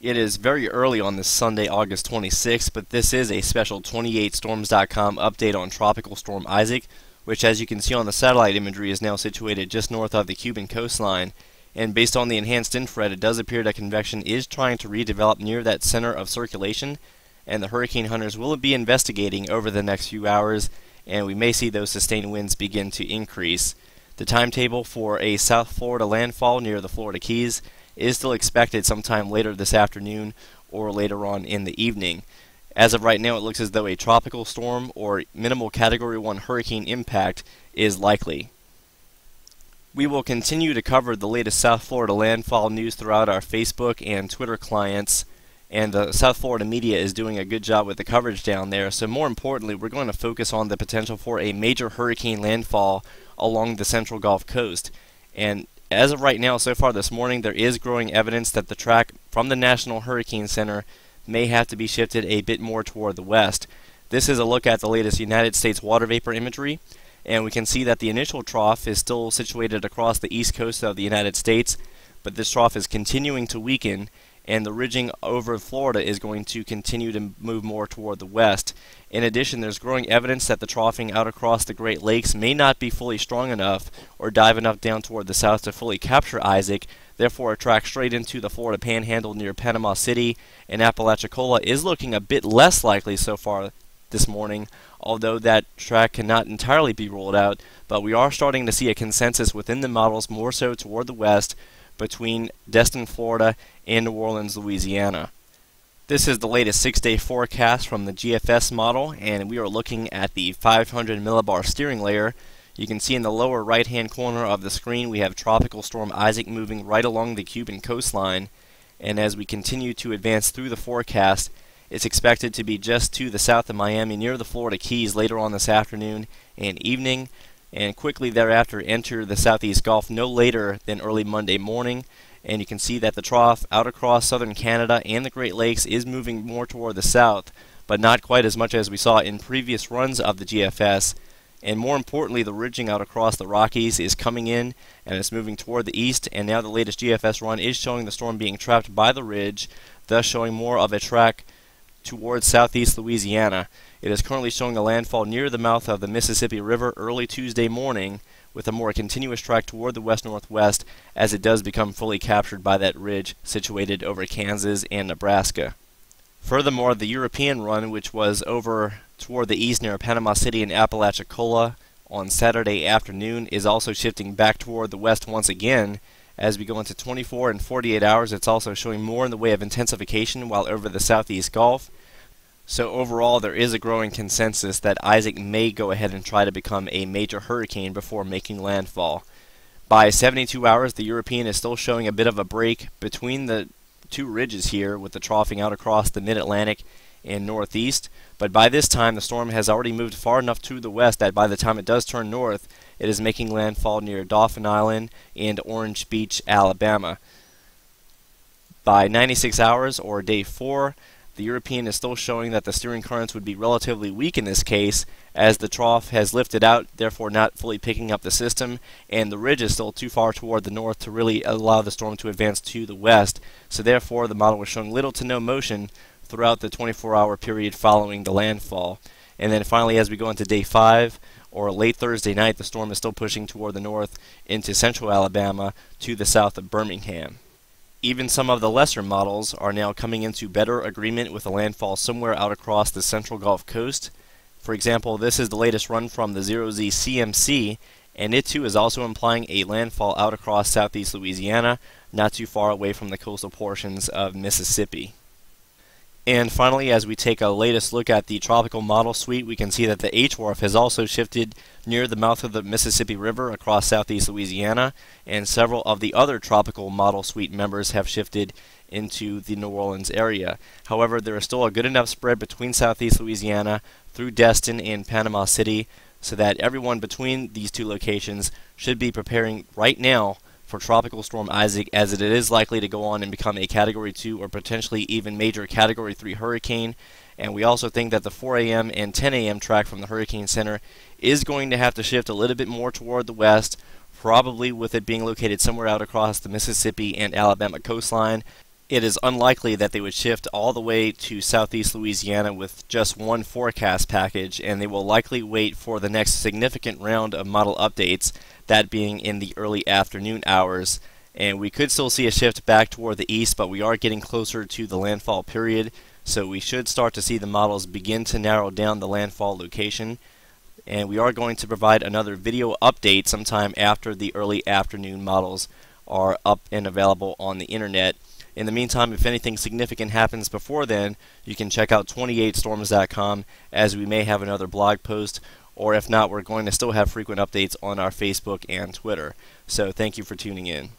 It is very early on this Sunday, August 26th, but this is a special 28storms.com update on Tropical Storm Isaac, which as you can see on the satellite imagery is now situated just north of the Cuban coastline. And based on the enhanced infrared, it does appear that convection is trying to redevelop near that center of circulation, and the hurricane hunters will be investigating over the next few hours, and we may see those sustained winds begin to increase. The timetable for a South Florida landfall near the Florida Keys is still expected sometime later this afternoon or later on in the evening. As of right now, it looks as though a tropical storm or minimal Category 1 hurricane impact is likely. We will continue to cover the latest South Florida landfall news throughout our Facebook and Twitter clients, and the South Florida media is doing a good job with the coverage down there. So, more importantly, we're going to focus on the potential for a major hurricane landfall along the central Gulf Coast. And as of right now, so far this morning, there is growing evidence that the track from the National Hurricane Center may have to be shifted a bit more toward the west. This is a look at the latest United States water vapor imagery, and we can see that the initial trough is still situated across the east coast of the United States, but this trough is continuing to weaken and the ridging over Florida is going to continue to move more toward the west. In addition, there's growing evidence that the troughing out across the Great Lakes may not be fully strong enough or dive enough down toward the south to fully capture Isaac, therefore a track straight into the Florida Panhandle near Panama City and Apalachicola is looking a bit less likely so far this morning, although that track cannot entirely be ruled out, but we are starting to see a consensus within the models more so toward the west between Destin, Florida and New Orleans, Louisiana. This is the latest six day forecast from the GFS model, and we are looking at the 500 millibar steering layer. You can see in the lower right hand corner of the screen we have Tropical Storm Isaac moving right along the Cuban coastline, and as we continue to advance through the forecast, it's expected to be just to the south of Miami near the Florida Keys later on this afternoon and evening, and quickly thereafter enter the southeast Gulf no later than early Monday morning. And you can see that the trough out across southern Canada and the Great Lakes is moving more toward the south, but not quite as much as we saw in previous runs of the GFS. And more importantly, the ridging out across the Rockies is coming in and it's moving toward the east. And now the latest GFS run is showing the storm being trapped by the ridge, thus showing more of a track towards southeast Louisiana. It is currently showing a landfall near the mouth of the Mississippi River early Tuesday morning with a more continuous track toward the west-northwest as it does become fully captured by that ridge situated over Kansas and Nebraska. Furthermore, the European run, which was over toward the east near Panama City and Apalachicola on Saturday afternoon, is also shifting back toward the west once again. As we go into 24 and 48 hours, it's also showing more in the way of intensification while over the southeast Gulf. So overall, there is a growing consensus that Isaac may go ahead and try to become a major hurricane before making landfall. By 72 hours, the European is still showing a bit of a break between the two ridges here, with the troughing out across the mid-Atlantic and northeast. But by this time, the storm has already moved far enough to the west that by the time it does turn north, it is making landfall near Dauphin Island and Orange Beach, Alabama. By 96 hours, or day 4, the European is still showing that the steering currents would be relatively weak in this case, as the trough has lifted out, therefore not fully picking up the system, and the ridge is still too far toward the north to really allow the storm to advance to the west. So therefore, the model was showing little to no motion throughout the 24-hour period following the landfall. And then finally, as we go into day 5, or late Thursday night, the storm is still pushing toward the north into central Alabama to the south of Birmingham. Even some of the lesser models are now coming into better agreement with a landfall somewhere out across the central Gulf Coast. For example, this is the latest run from the 0Z CMC, and it too is also implying a landfall out across southeast Louisiana, not too far away from the coastal portions of Mississippi. And finally, as we take a latest look at the tropical model suite, we can see that the HWRF has also shifted near the mouth of the Mississippi River across southeast Louisiana, and several of the other tropical model suite members have shifted into the New Orleans area. However, there is still a good enough spread between southeast Louisiana through Destin and Panama City so that everyone between these two locations should be preparing right now for Tropical Storm Isaac as it is likely to go on and become a Category 2 or potentially even major Category 3 hurricane. And we also think that the 4 a.m. and 10 a.m. track from the Hurricane Center is going to have to shift a little bit more toward the west, probably with it being located somewhere out across the Mississippi and Alabama coastline. It is unlikely that they would shift all the way to southeast Louisiana with just one forecast package, and they will likely wait for the next significant round of model updates, that being in the early afternoon hours. And we could still see a shift back toward the east, but we are getting closer to the landfall period, so we should start to see the models begin to narrow down the landfall location. And we are going to provide another video update sometime after the early afternoon models are up and available on the internet. In the meantime, if anything significant happens before then, you can check out 28storms.com as we may have another blog post, or if not, we're going to still have frequent updates on our Facebook and Twitter. So thank you for tuning in.